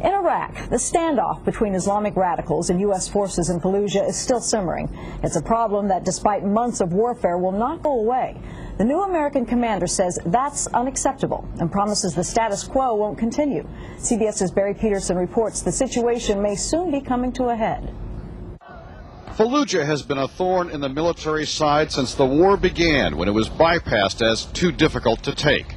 In Iraq, the standoff between Islamic radicals and U.S. forces in Fallujah is still simmering. It's a problem that, despite months of warfare, will not go away. The new American commander says that's unacceptable and promises the status quo won't continue. CBS's Barry Peterson reports the situation may soon be coming to a head. Fallujah has been a thorn in the military side since the war began when it was bypassed as too difficult to take.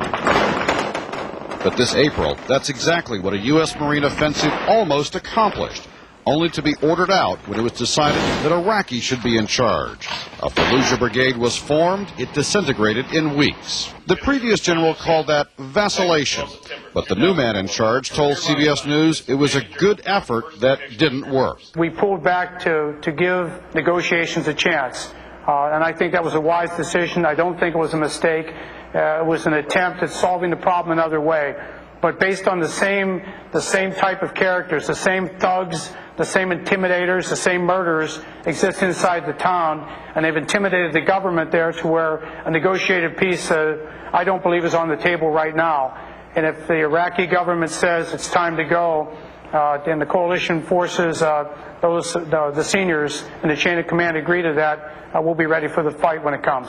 But this April, that's exactly what a U.S. Marine offensive almost accomplished, only to be ordered out when it was decided that Iraqi should be in charge. A Fallujah brigade was formed, it disintegrated in weeks. The previous general called that vacillation, but the new man in charge told CBS News it was a good effort that didn't work. We pulled back to, to give negotiations a chance. Uh, and I think that was a wise decision. I don't think it was a mistake. Uh, it was an attempt at solving the problem another way. But based on the same, the same type of characters, the same thugs, the same intimidators, the same murderers exist inside the town, and they've intimidated the government there to where a negotiated peace, uh, I don't believe, is on the table right now. And if the Iraqi government says it's time to go, uh, and the coalition forces, uh, those the, the, seniors in the chain of command agree to that, uh, we'll be ready for the fight when it comes.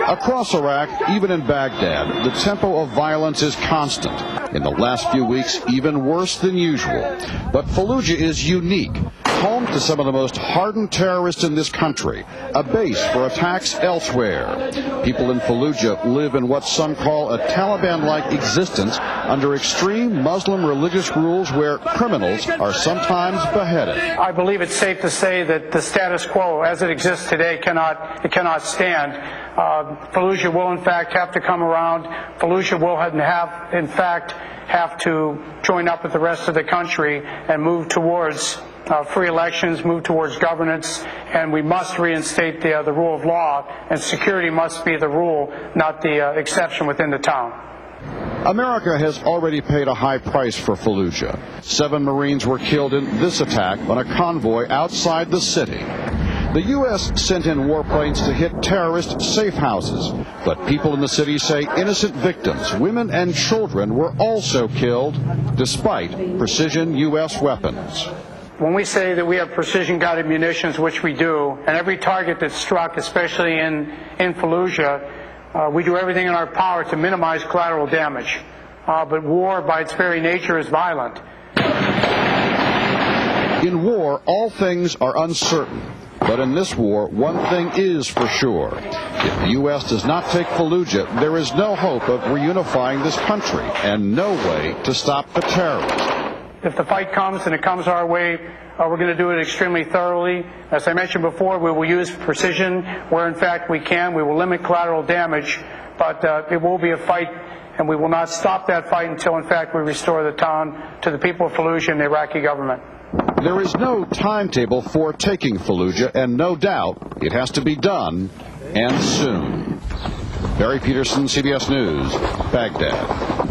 Across Iraq, even in Baghdad, the tempo of violence is constant. In the last few weeks, even worse than usual. But Fallujah is unique home to some of the most hardened terrorists in this country, a base for attacks elsewhere. People in Fallujah live in what some call a Taliban-like existence under extreme Muslim religious rules where criminals are sometimes beheaded. I believe it's safe to say that the status quo as it exists today cannot, it cannot stand. Uh, Fallujah will in fact have to come around. Fallujah will have, in fact, have to join up with the rest of the country and move towards uh, free elections, move towards governance, and we must reinstate the, uh, the rule of law, and security must be the rule, not the uh, exception within the town. America has already paid a high price for Fallujah. Seven Marines were killed in this attack on a convoy outside the city. The U.S. sent in warplanes to hit terrorist safe houses, but people in the city say innocent victims, women and children, were also killed despite precision U.S. weapons. When we say that we have precision guided munitions, which we do, and every target that's struck, especially in, in Fallujah, uh, we do everything in our power to minimize collateral damage. Uh, but war, by its very nature, is violent. In war, all things are uncertain. But in this war, one thing is for sure. If the U.S. does not take Fallujah, there is no hope of reunifying this country and no way to stop the terrorists. If the fight comes and it comes our way, uh, we're going to do it extremely thoroughly. As I mentioned before, we will use precision where in fact we can. We will limit collateral damage, but uh, it will be a fight and we will not stop that fight until in fact we restore the town to the people of Fallujah and the Iraqi government. There is no timetable for taking Fallujah, and no doubt it has to be done, and soon. Barry Peterson, CBS News, Baghdad.